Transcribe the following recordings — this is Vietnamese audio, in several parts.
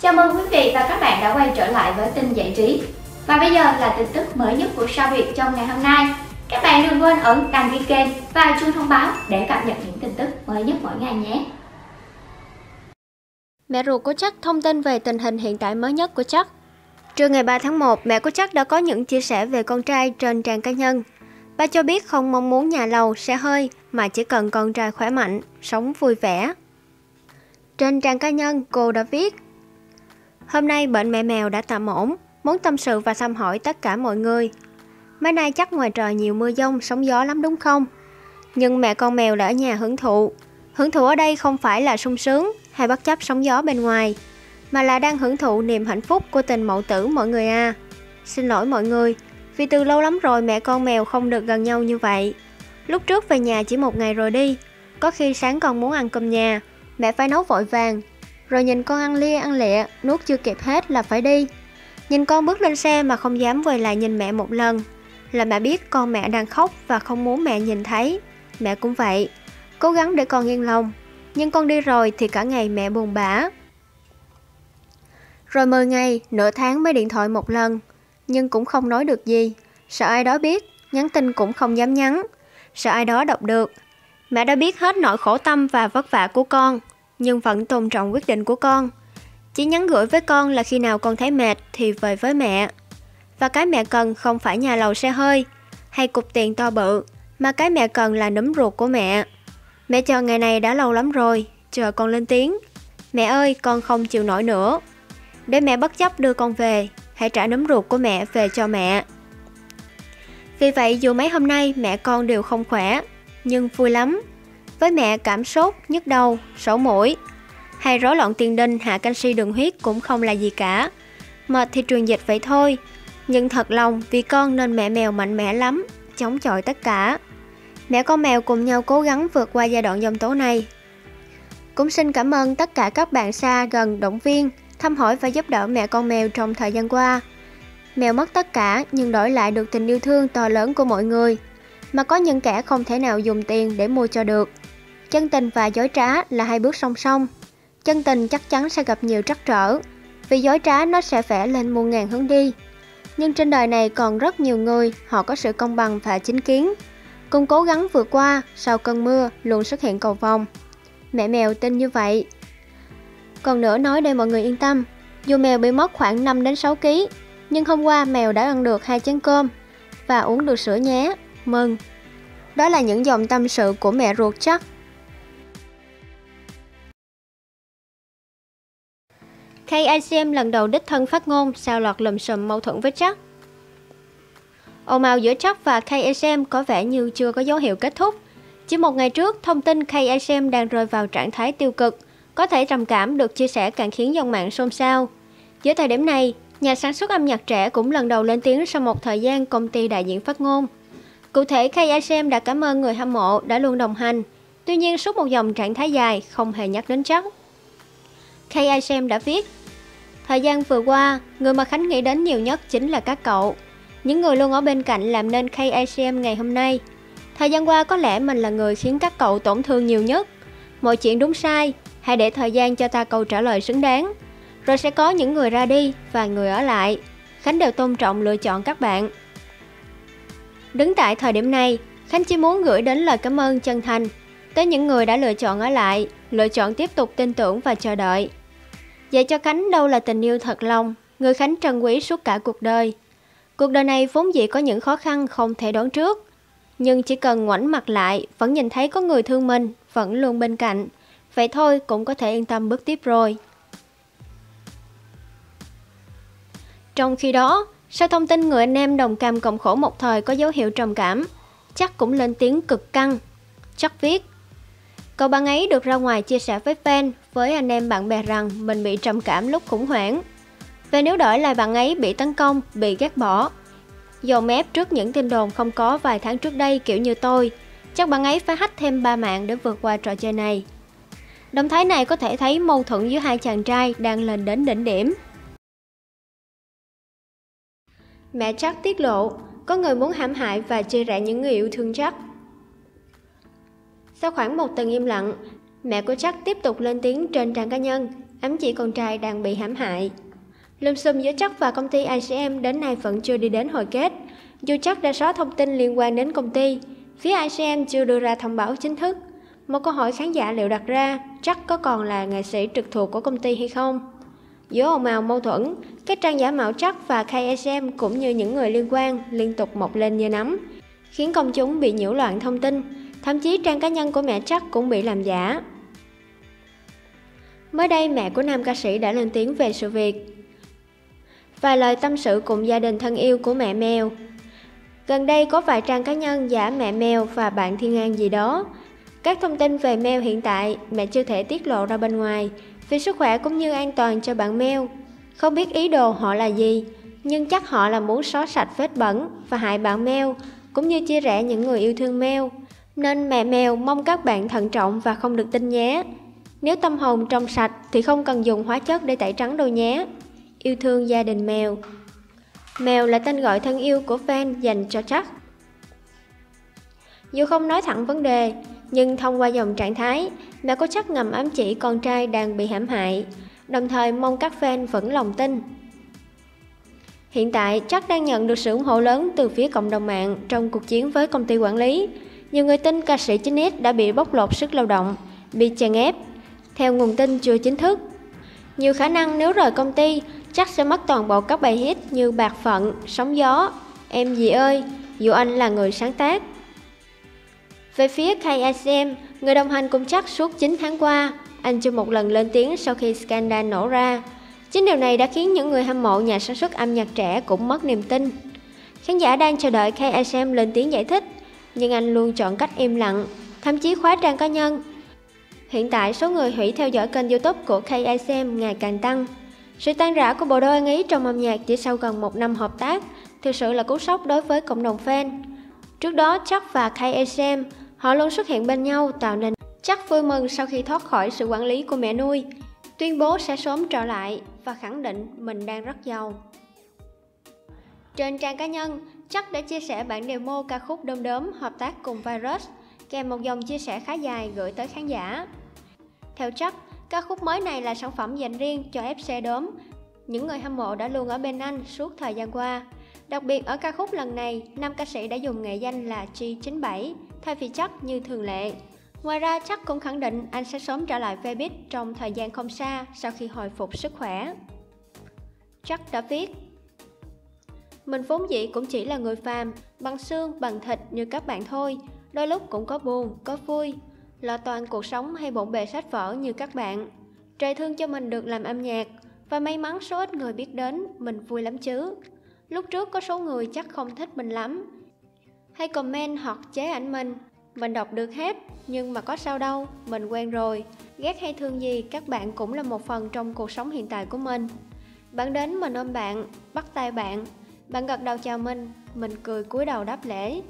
Chào mừng quý vị và các bạn đã quay trở lại với tin giải trí. Và bây giờ là tin tức mới nhất của sao Việt trong ngày hôm nay. Các bạn đừng quên ấn đăng ký kênh và chuông thông báo để cập nhật những tin tức mới nhất mỗi ngày nhé. Mẹ ruột của chắc thông tin về tình hình hiện tại mới nhất của chắc. Trưa ngày 3 tháng 1, mẹ của chắc đã có những chia sẻ về con trai trên trang cá nhân. Bà cho biết không mong muốn nhà lầu, xe hơi mà chỉ cần con trai khỏe mạnh, sống vui vẻ. Trên trang cá nhân, cô đã viết Hôm nay bệnh mẹ mèo đã tạm ổn, muốn tâm sự và thăm hỏi tất cả mọi người. Mấy nay chắc ngoài trời nhiều mưa giông, sóng gió lắm đúng không? Nhưng mẹ con mèo là ở nhà hưởng thụ. Hưởng thụ ở đây không phải là sung sướng hay bất chấp sóng gió bên ngoài, mà là đang hưởng thụ niềm hạnh phúc của tình mẫu tử mọi người à. Xin lỗi mọi người, vì từ lâu lắm rồi mẹ con mèo không được gần nhau như vậy. Lúc trước về nhà chỉ một ngày rồi đi, có khi sáng con muốn ăn cơm nhà, mẹ phải nấu vội vàng, rồi nhìn con ăn lia ăn lẹ, nuốt chưa kịp hết là phải đi. Nhìn con bước lên xe mà không dám quay lại nhìn mẹ một lần, là mẹ biết con mẹ đang khóc và không muốn mẹ nhìn thấy. Mẹ cũng vậy, cố gắng để con yên lòng, nhưng con đi rồi thì cả ngày mẹ buồn bã. Rồi 10 ngày, nửa tháng mới điện thoại một lần, nhưng cũng không nói được gì. Sợ ai đó biết, nhắn tin cũng không dám nhắn. Sợ ai đó đọc được. Mẹ đã biết hết nỗi khổ tâm và vất vả của con, nhưng vẫn tôn trọng quyết định của con. Chỉ nhắn gửi với con là khi nào con thấy mệt thì về với mẹ. Và cái mẹ cần không phải nhà lầu xe hơi hay cục tiền to bự, mà cái mẹ cần là nấm ruột của mẹ. Mẹ chờ ngày này đã lâu lắm rồi, chờ con lên tiếng. Mẹ ơi, con không chịu nổi nữa. Để mẹ bất chấp đưa con về, hãy trả nấm ruột của mẹ về cho mẹ. Vì vậy dù mấy hôm nay mẹ con đều không khỏe, nhưng vui lắm. Với mẹ cảm sốt, nhức đầu, sổ mũi, hay rối loạn tiền đình hạ canxi đường huyết cũng không là gì cả. Mệt thì truyền dịch vậy thôi, nhưng thật lòng vì con nên mẹ mèo mạnh mẽ lắm, chống chọi tất cả. Mẹ con mèo cùng nhau cố gắng vượt qua giai đoạn dòng tố này. Cũng xin cảm ơn tất cả các bạn xa gần động viên, thăm hỏi và giúp đỡ mẹ con mèo trong thời gian qua. Mèo mất tất cả nhưng đổi lại được tình yêu thương to lớn của mọi người, mà có những kẻ không thể nào dùng tiền để mua cho được. Chân tình và dối trá là hai bước song song. Chân tình chắc chắn sẽ gặp nhiều trắc trở, vì dối trá nó sẽ vẽ lên muôn ngàn hướng đi. Nhưng trên đời này còn rất nhiều người, họ có sự công bằng và chính kiến. Cùng cố gắng vượt qua, sau cơn mưa luôn xuất hiện cầu vòng. Mẹ mèo tin như vậy. Còn nữa nói để mọi người yên tâm, dù mèo bị mất khoảng 5 đến 6 kg, nhưng hôm qua mèo đã ăn được hai chén cơm và uống được sữa nhé. Mừng. Đó là những dòng tâm sự của mẹ ruột chắc. KICM lần đầu đích thân phát ngôn sao lọt lùm xùm mâu thuẫn với chắc. Ồn ào giữa chắc và KSM có vẻ như chưa có dấu hiệu kết thúc. Chỉ một ngày trước, thông tin KSM đang rơi vào trạng thái tiêu cực, có thể trầm cảm được chia sẻ càng khiến dòng mạng xôn xao. Giữa thời điểm này, nhà sản xuất âm nhạc trẻ cũng lần đầu lên tiếng sau một thời gian công ty đại diện phát ngôn. Cụ thể, KSM đã cảm ơn người hâm mộ đã luôn đồng hành, tuy nhiên suốt một dòng trạng thái dài không hề nhắc đến chắc. KSM đã viết, Thời gian vừa qua, người mà Khánh nghĩ đến nhiều nhất chính là các cậu. Những người luôn ở bên cạnh làm nên KACM ngày hôm nay. Thời gian qua có lẽ mình là người khiến các cậu tổn thương nhiều nhất. Mọi chuyện đúng sai, hãy để thời gian cho ta câu trả lời xứng đáng. Rồi sẽ có những người ra đi và người ở lại. Khánh đều tôn trọng lựa chọn các bạn. Đứng tại thời điểm này, Khánh chỉ muốn gửi đến lời cảm ơn chân thành tới những người đã lựa chọn ở lại, lựa chọn tiếp tục tin tưởng và chờ đợi. Dạy cho Khánh đâu là tình yêu thật lòng, người Khánh trân quý suốt cả cuộc đời. Cuộc đời này vốn dĩ có những khó khăn không thể đoán trước. Nhưng chỉ cần ngoảnh mặt lại, vẫn nhìn thấy có người thương mình, vẫn luôn bên cạnh. Vậy thôi cũng có thể yên tâm bước tiếp rồi. Trong khi đó, sau thông tin người anh em đồng cam cộng khổ một thời có dấu hiệu trầm cảm, chắc cũng lên tiếng cực căng. Chắc viết, cậu bạn ấy được ra ngoài chia sẻ với fan, với anh em bạn bè rằng mình bị trầm cảm lúc khủng hoảng. Và nếu đổi lại bạn ấy bị tấn công, bị ghét bỏ, dầu mép trước những tin đồn không có vài tháng trước đây kiểu như tôi, chắc bạn ấy phải hách thêm ba mạng để vượt qua trò chơi này. Động thái này có thể thấy mâu thuẫn giữa hai chàng trai đang lên đến đỉnh điểm. Mẹ chắc tiết lộ, có người muốn hãm hại và chia rẽ những người yêu thương chắc. Sau khoảng một tuần im lặng, mẹ của chắc tiếp tục lên tiếng trên trang cá nhân, ám chỉ con trai đang bị hãm hại. Lùm xùm giữa chắc và công ty ICM đến nay vẫn chưa đi đến hồi kết. Dù chắc đã xóa thông tin liên quan đến công ty, phía ICM chưa đưa ra thông báo chính thức. Một câu hỏi khán giả liệu đặt ra, chắc có còn là nghệ sĩ trực thuộc của công ty hay không? Giữa ồn ào mâu thuẫn, các trang giả mạo chắc và KSM cũng như những người liên quan liên tục mọc lên như nấm, khiến công chúng bị nhiễu loạn thông tin, thậm chí trang cá nhân của mẹ chắc cũng bị làm giả. Mới đây, mẹ của nam ca sĩ đã lên tiếng về sự việc. Vài lời tâm sự cùng gia đình thân yêu của mẹ mèo. Gần đây có vài trang cá nhân giả mẹ mèo và bạn Thiên An gì đó. Các thông tin về mèo hiện tại mẹ chưa thể tiết lộ ra bên ngoài vì sức khỏe cũng như an toàn cho bạn mèo. Không biết ý đồ họ là gì, nhưng chắc họ là muốn xóa sạch vết bẩn và hại bạn mèo, cũng như chia rẽ những người yêu thương mèo. Nên mẹ mèo mong các bạn thận trọng và không được tin nhé. Nếu tâm hồn trong sạch thì không cần dùng hóa chất để tẩy trắng đâu nhé. Yêu thương gia đình mèo Mèo là tên gọi thân yêu của fan dành cho chắc. Dù không nói thẳng vấn đề, nhưng thông qua dòng trạng thái, mẹ có chắc ngầm ám chỉ con trai đang bị hãm hại, đồng thời mong các fan vẫn lòng tin. Hiện tại, chắc đang nhận được sự ủng hộ lớn từ phía cộng đồng mạng trong cuộc chiến với công ty quản lý. Nhiều người tin ca sĩ 9X đã bị bóc lột sức lao động, bị chèn ép. Theo nguồn tin chưa chính thức, nhiều khả năng nếu rời công ty, chắc sẽ mất toàn bộ các bài hit như Bạc Phận, Sóng Gió, Em Gì Ơi, dù anh là người sáng tác. Về phía KSM, người đồng hành cùng chắc suốt 9 tháng qua, anh chưa một lần lên tiếng sau khi scandal nổ ra. Chính điều này đã khiến những người hâm mộ nhà sản xuất âm nhạc trẻ cũng mất niềm tin. Khán giả đang chờ đợi KSM lên tiếng giải thích, nhưng anh luôn chọn cách im lặng, thậm chí khóa trang cá nhân. Hiện tại, số người hủy theo dõi kênh youtube của KSM ngày càng tăng. Sự tan rã của bộ đôi ăn ý trong âm nhạc chỉ sau gần một năm hợp tác thực sự là cú sốc đối với cộng đồng fan. Trước đó, Chuck và KSM họ luôn xuất hiện bên nhau tạo nên Chuck vui mừng sau khi thoát khỏi sự quản lý của mẹ nuôi, tuyên bố sẽ sớm trở lại và khẳng định mình đang rất giàu. Trên trang cá nhân, Chắc đã chia sẻ bản demo ca khúc Đom Đóm hợp tác cùng Virus, kèm một dòng chia sẻ khá dài gửi tới khán giả. Theo chắc, Ca khúc mới này là sản phẩm dành riêng cho FC Đốm. Những người hâm mộ đã luôn ở bên anh suốt thời gian qua. Đặc biệt ở ca khúc lần này, nam ca sĩ đã dùng nghệ danh là G97 thay vì chắc như thường lệ. Ngoài ra, chắc cũng khẳng định anh sẽ sớm trở lại Vbiz trong thời gian không xa sau khi hồi phục sức khỏe. Chắc đã viết mình vốn dĩ cũng chỉ là người phàm, bằng xương, bằng thịt như các bạn thôi. Đôi lúc cũng có buồn, có vui, lo toàn cuộc sống hay bộn bề sách vở như các bạn. Trời thương cho mình được làm âm nhạc và may mắn số ít người biết đến, mình vui lắm chứ. Lúc trước có số người chắc không thích mình lắm. Hay comment hoặc chế ảnh mình, mình đọc được hết, nhưng mà có sao đâu, mình quen rồi. Ghét hay thương gì các bạn cũng là một phần trong cuộc sống hiện tại của mình. Bạn đến mình ôm bạn, bắt tay bạn, bạn gật đầu chào mình, mình cười cúi đầu đáp lễ.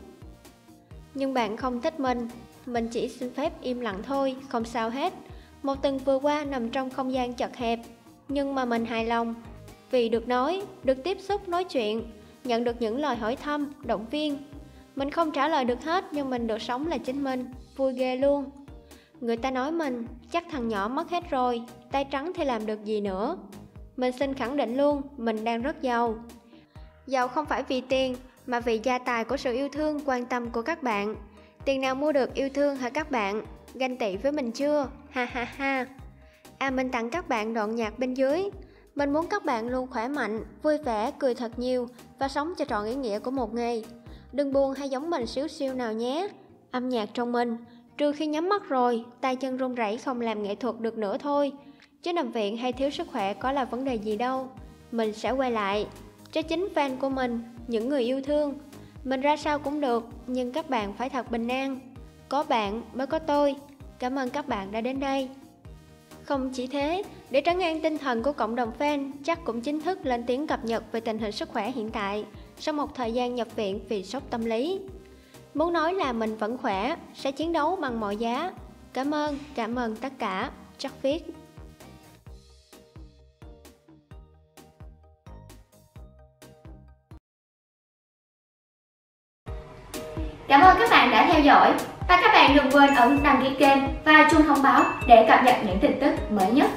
Nhưng bạn không thích mình, mình chỉ xin phép im lặng thôi, không sao hết. Một tuần vừa qua nằm trong không gian chật hẹp, nhưng mà mình hài lòng. Vì được nói, được tiếp xúc nói chuyện, nhận được những lời hỏi thăm, động viên. Mình không trả lời được hết nhưng mình được sống là chính mình, vui ghê luôn. Người ta nói mình, chắc thằng nhỏ mất hết rồi, tay trắng thì làm được gì nữa. Mình xin khẳng định luôn, mình đang rất giàu. Giàu không phải vì tiền, mà vì gia tài của sự yêu thương, quan tâm của các bạn. Tiền nào mua được yêu thương hả các bạn? Ganh tị với mình chưa? Ha ha ha. À mình tặng các bạn đoạn nhạc bên dưới. Mình muốn các bạn luôn khỏe mạnh, vui vẻ, cười thật nhiều và sống cho trọn ý nghĩa của một ngày. Đừng buồn hay giống mình xíu siêu nào nhé. Âm nhạc trong mình, trừ khi nhắm mắt rồi, tay chân run rẩy không làm nghệ thuật được nữa thôi. Chứ nằm viện hay thiếu sức khỏe có là vấn đề gì đâu. Mình sẽ quay lại. Cho chính fan của mình, những người yêu thương, mình ra sao cũng được, nhưng các bạn phải thật bình an. Có bạn mới có tôi. Cảm ơn các bạn đã đến đây. Không chỉ thế, để trấn an tinh thần của cộng đồng fan, chắc cũng chính thức lên tiếng cập nhật về tình hình sức khỏe hiện tại sau một thời gian nhập viện vì sốc tâm lý. Muốn nói là mình vẫn khỏe, sẽ chiến đấu bằng mọi giá. Cảm ơn, cảm ơn tất cả. Chắc viết. Cảm ơn các bạn đã theo dõi và các bạn đừng quên ấn đăng ký kênh và chuông thông báo để cập nhật những tin tức mới nhất.